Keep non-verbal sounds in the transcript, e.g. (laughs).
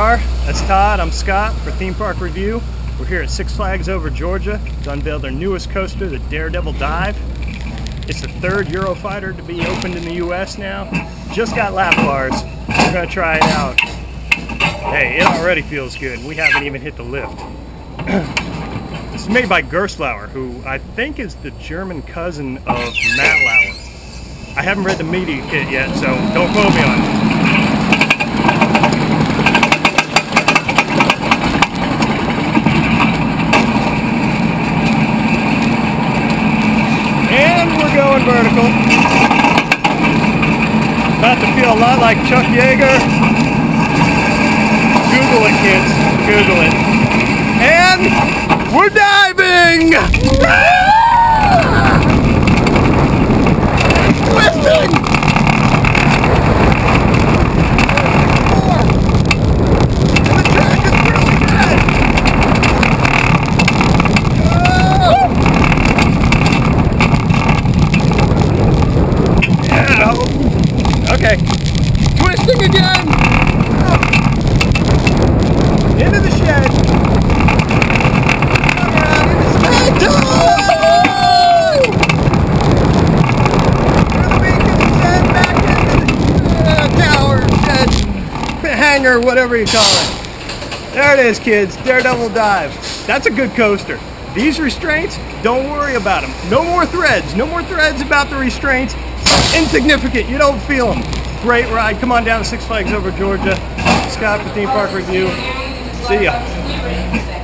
That's Todd. I'm Scott for Theme Park Review. We're here at Six Flags over Georgia to unveil their newest coaster, the Daredevil Dive. It's the third Eurofighter to be opened in the US now. Just got lap bars. We're gonna try it out. Hey, it already feels good. We haven't even hit the lift. (clears throat) this is made by Gerstlauer, who I think is the German cousin of Matt Lauer. I haven't read the media kit yet, so don't quote me on it. And we're going vertical. About to feel a lot like Chuck Yeager. Google it, kids. Google it. And we're diving! (laughs) Twisting! The track is really good! Yeah. Okay. Twisting again! Into the shed. Come on, into the shed. Oh! Through the shed, back into the uh, tower, shed, hangar, whatever you call it. There it is, kids. Daredevil Dive. That's a good coaster. These restraints, don't worry about them. No more threads. No more threads about the restraints. Insignificant. You don't feel them. Great ride. Come on down to Six Flags over Georgia. Scott for Theme Park Review. See ya.